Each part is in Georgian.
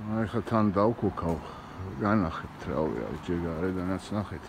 აი ხა თან დავქუქავ. განახეთ რა ვიცი, ჯერ გარედანაც ნახეთ.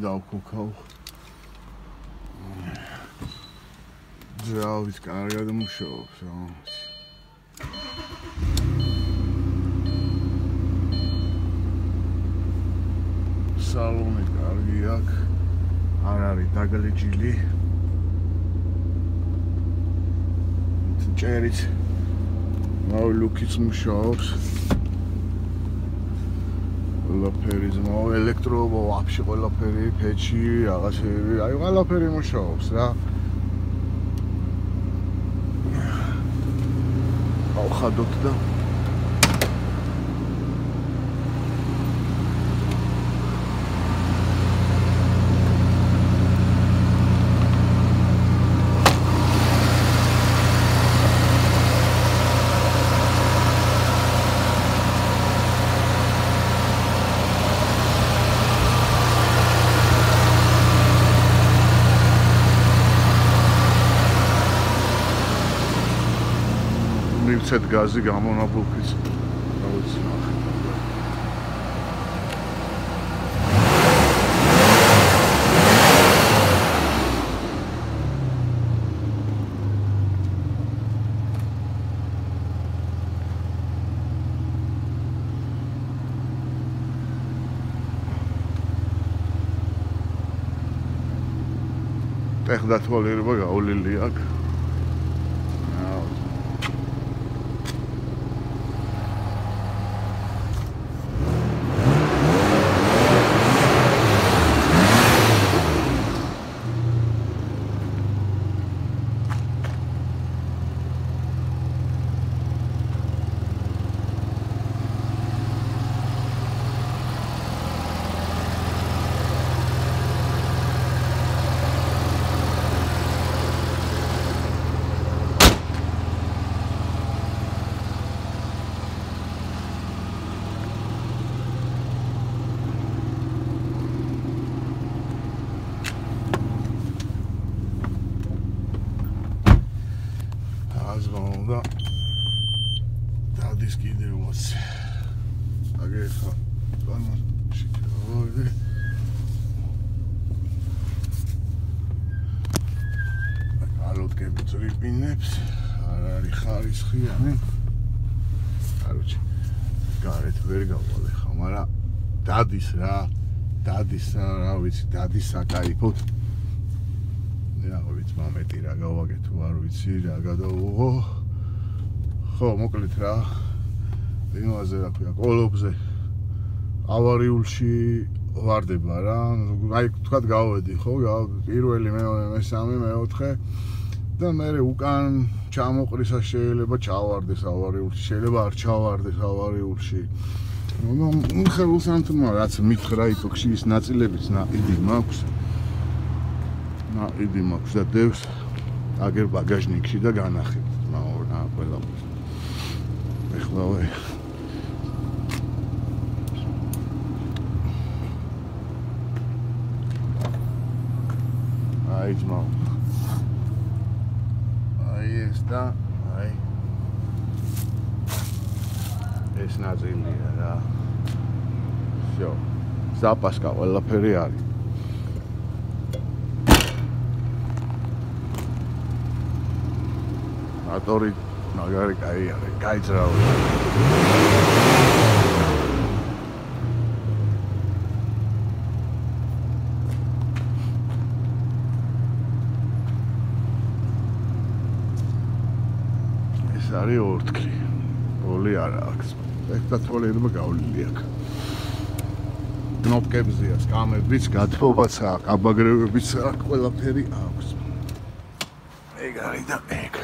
ახლავე დავქუქავ. ძრავის კარგად მუშაობს, რა. სალონი კარგი აქვს. არ არის დაგლეჯილი. წერიც მოვლუქიც მუშაობს. ყველაფერი ზმო ელექტრო ვაფშე ყველაფერი ფეჩი რაღაცები აი ყველაფერი მუშაობს რა. ავხადოთ და მივცეთ გაზი გამონაბულქის. რა ვიცი ნახე. ტექნათვალიერება გავლილი აქვს. აზმაუნდა დადის კიდევაც აგერხა ბანა შეკავდი ალოდგები ძრიპინებს არ არის ხარისხიანი კაროჩი გარეთ ვერ გავალე ხა მაგრამ დადის რა. დადის რა ვიცი დადის საკაიფოთ რა ვიცი მომეტი რა გავაგე თუ არ ვიცი რა გადავუღო ხო მოკლედ რა. იმაზე რა ქვია კოლობზე ავარიულში ვარდება რა. აი თქვა გავედი ხო? პირველი მეორე მესამე მეოთხე. და მე უკან ჩამოყრისა შეიძლება ჩავარდეს ავარიულში შეიძლება არ ჩავარდეს ავარიულში. ну ხელოსანთმა რაც მითხრა იტოქში ის ნაწილებიც ნაიდი მაქვს ნაიდი მაქვს და დევს აგერ ბაგაჟნიკში და განახებ მაორა ყველაფერს ეხლავე აი ძმა აი ეს და აი ეს ნაწილია რა всё запаска ყველაფერი არის ატორი მაგარი კაი არის, გაიძრავე. არის ორთქლი. ბოლი არ აქვს. სპექტაკლიერმა გავლილი აქვს. ნოპკებზეა, სკამებიც, გათბობაცა, კაბაგრევებიც, ყველაფერი აქვს. ეგ არის და ეგ.